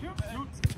Shoot, shoot.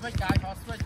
switch guys, I'll switch.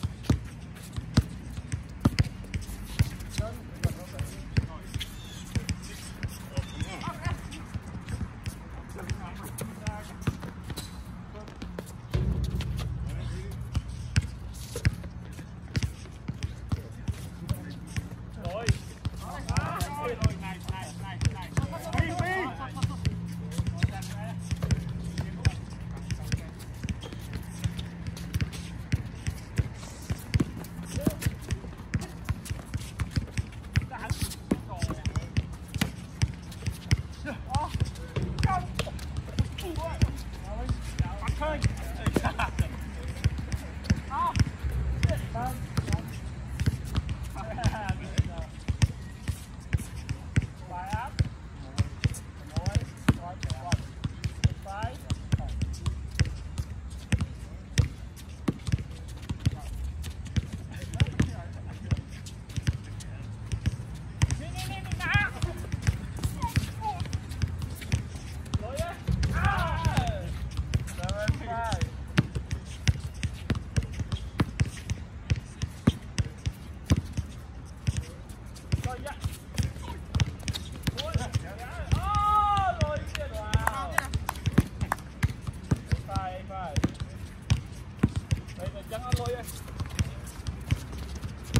đây là trắng lôi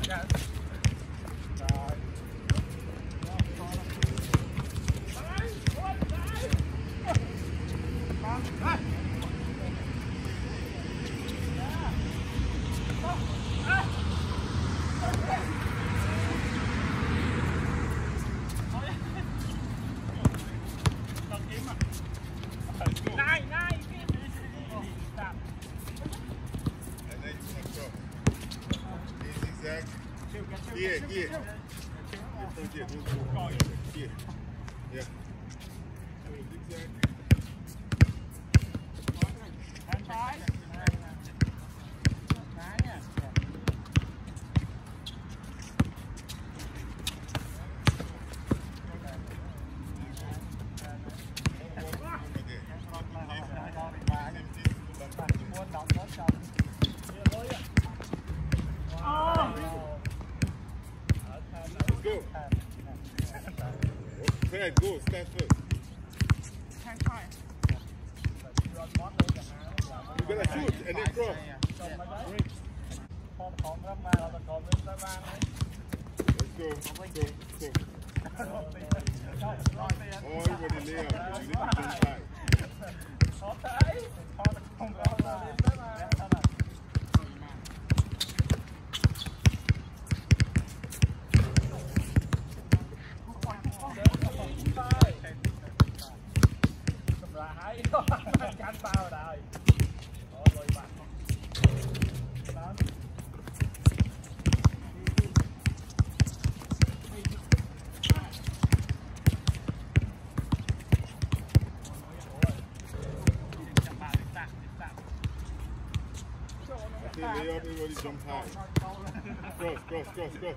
đây Где, где? Где? Где? Где? that foot. You're gonna shoot and then cross. Let's go. Go, go. Oh, everybody lay. They everybody jump high. Cross, cross, cross, cross.